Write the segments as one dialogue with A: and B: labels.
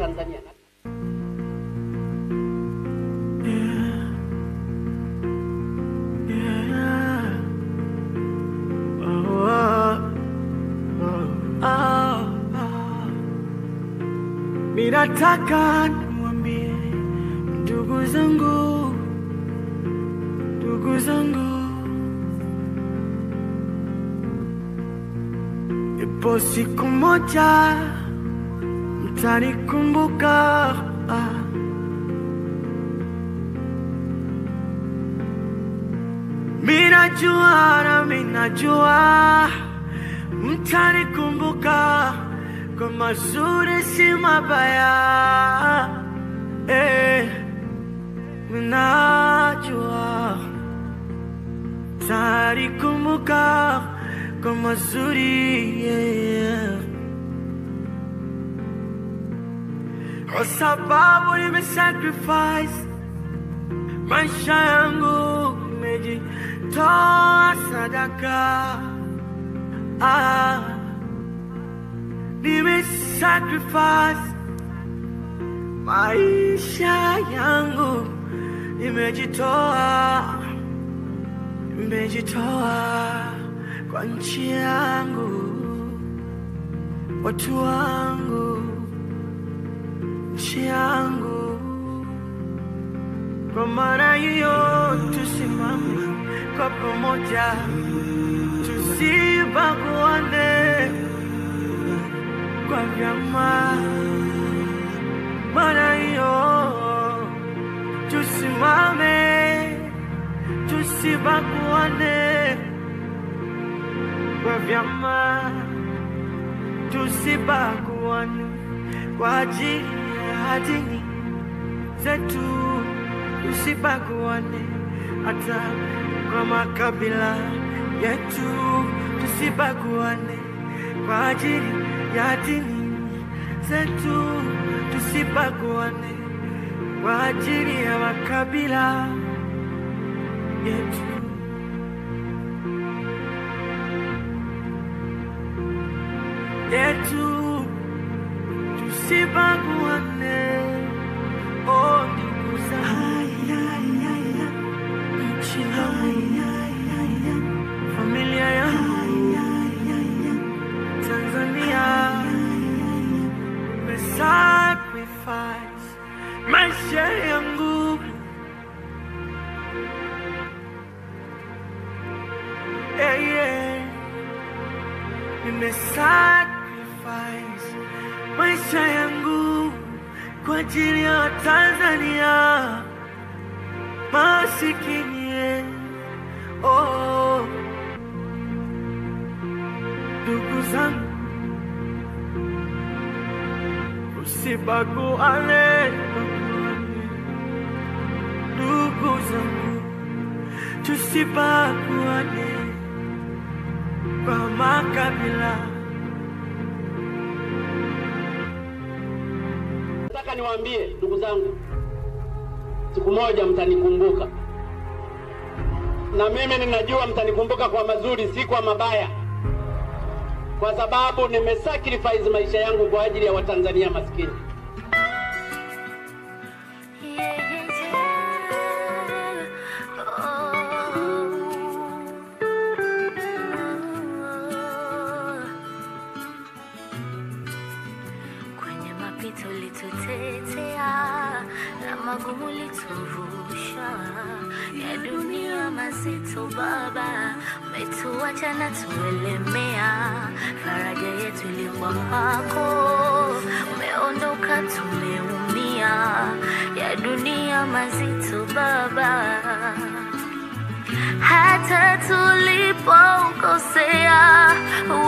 A: Tanzania.
B: Minataka niwaambie ndugu zangu, ndugu zangu, ipo siku moja mtanikumbuka. Minajua na minajua mtanikumbuka kwa mazuri si mabaya eh, minajua mtanikumbuka kwa mazuri yeah. Kwa sababu nimesacrifice maisha yangu, nimejitoa sadaka. Ah, nimesacrifice maisha yangu, nimejitoa, nimejitoa kwa nchi yangu, watu wangu, nchi yangu. Kwa mara hiyo tusimame kwa pamoja, tusibaguane kwa vyama. Mara hiyo tusimame, tusibaguane kwa vyama, tusibaguane kwa ajili ya dini zetu, tusibaguane hata kwa makabila yetu, tusibaguane kwa ajili ya dini zetu, tusibaguane kwa ajili ya makabila yetu. yetu. Tusibaguane, nimesacrifice maisha yangu kwa ajili ya Tanzania masikini oh. Ndugu zangu usibaguane, baguane. ndugu zangu tusibaguane kwa makabila.
A: Nataka niwaambie ndugu zangu, siku moja mtanikumbuka, na mimi ninajua mtanikumbuka kwa mazuri, si kwa mabaya, kwa sababu nimesacrifice maisha yangu kwa ajili ya Watanzania maskini.
C: Kwenye mapito ulitutetea na magumu lituvusha ya dunia mazito Baba, umetuacha na tuelemea. Faraja yetu ilikuwa kwako, umeondoka tumeumia, ya dunia mazito Baba hata tulipokosea,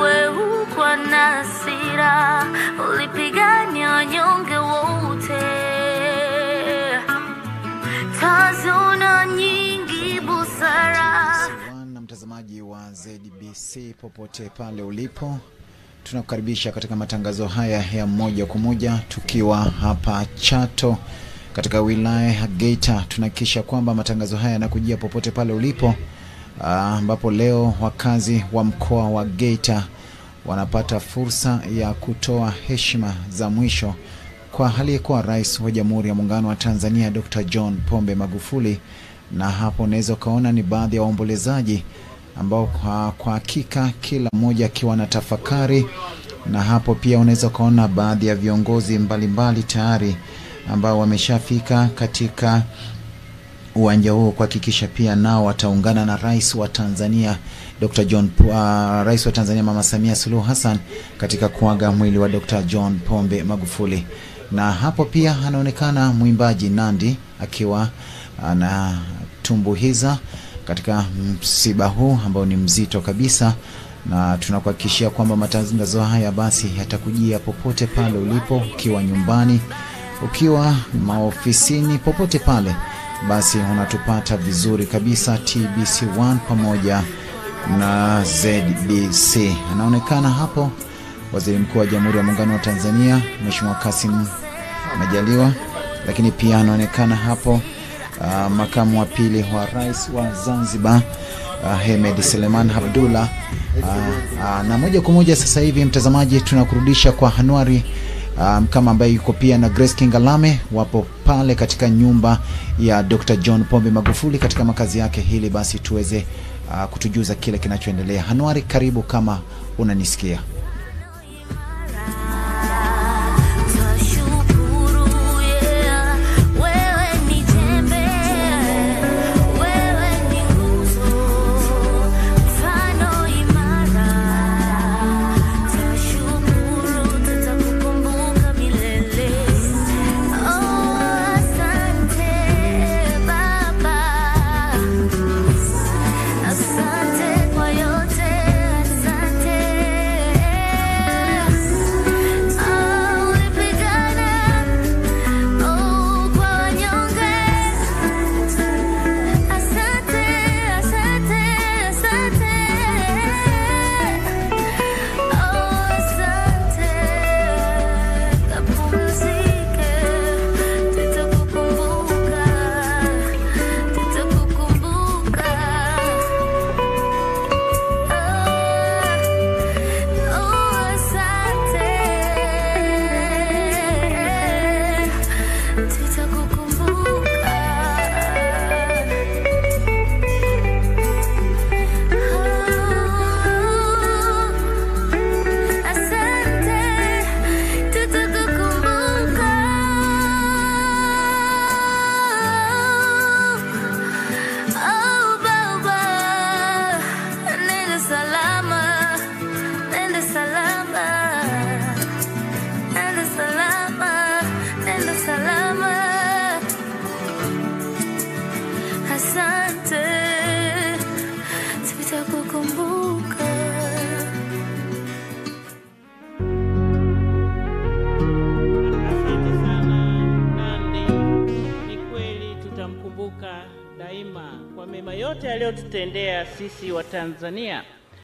C: wewe nasira ulipigania wanyonge wote. Tazuna nyingi busara
D: na mtazamaji wa ZBC popote pale ulipo, tunakukaribisha katika matangazo haya ya moja kwa moja tukiwa hapa Chato katika wilaya ya Geita. Tunahakikisha kwamba matangazo haya yanakujia popote pale ulipo, ah, ambapo leo wakazi wa mkoa wa Geita wanapata fursa ya kutoa heshima za mwisho
C: kwa aliyekuwa rais wa Jamhuri ya Muungano wa Tanzania Dr. John Pombe Magufuli, na hapo unaweza ukaona ni baadhi ya waombolezaji ambao kwa, hakika kila mmoja akiwa na tafakari, na hapo pia unaweza ukaona baadhi ya viongozi mbalimbali tayari ambao wameshafika katika uwanja huo kuhakikisha pia nao wataungana na rais wa Tanzania Dr. John uh, rais wa Tanzania Mama Samia Suluhu Hassan katika kuaga mwili wa Dr. John Pombe Magufuli. Na hapo pia anaonekana mwimbaji Nandi akiwa anatumbuiza katika msiba huu ambao ni mzito kabisa, na tunakuhakikishia kwamba matangazo haya basi yatakujia popote pale ulipo, ukiwa nyumbani, ukiwa maofisini, popote pale basi unatupata vizuri kabisa TBC1 pamoja na ZBC. Anaonekana hapo Waziri Mkuu wa Jamhuri ya Muungano wa Tanzania Mheshimiwa Kasim Majaliwa, lakini pia anaonekana hapo uh, makamu wa pili wa rais wa Zanzibar uh, Hemed Suleiman Abdullah uh, uh, na moja kwa moja sasa hivi mtazamaji, tunakurudisha kwa Hanuari um, kama ambaye yuko pia na Grace Kingalame, wapo pale katika nyumba ya Dr. John Pombe Magufuli katika makazi yake, hili basi tuweze kutujuza kile kinachoendelea. Hanuari, karibu kama unanisikia.
E: Aliyotutendea sisi wa Tanzania.